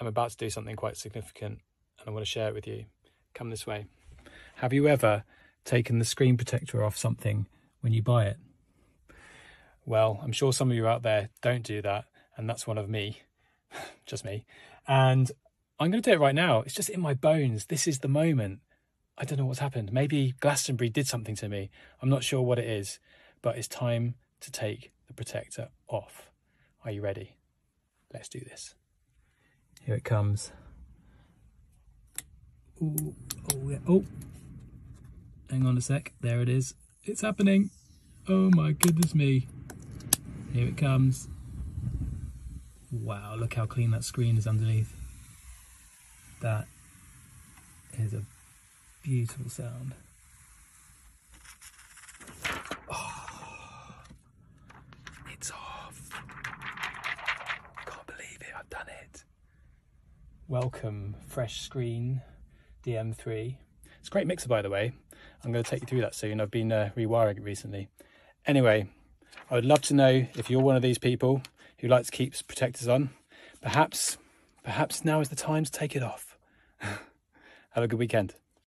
I'm about to do something quite significant and I want to share it with you. Come this way. Have you ever taken the screen protector off something when you buy it? Well, I'm sure some of you out there don't do that, and that's one of me, just me. And I'm going to do it right now. It's just in my bones. This is the moment. I don't know what's happened. Maybe Glastonbury did something to me. I'm not sure what it is, but it's time to take the protector off. Are you ready? Let's do this. Here it comes. Ooh, oh, yeah. oh, hang on a sec. There it is. It's happening. Oh my goodness me. Here it comes. Wow, look how clean that screen is underneath. That is a beautiful sound. Oh, it's off. Can't believe it, I've done it. Welcome, Fresh Screen DM3. It's a great mixer, by the way. I'm going to take you through that soon. I've been uh, rewiring it recently. Anyway, I would love to know if you're one of these people who likes to keep protectors on. Perhaps, perhaps now is the time to take it off. Have a good weekend.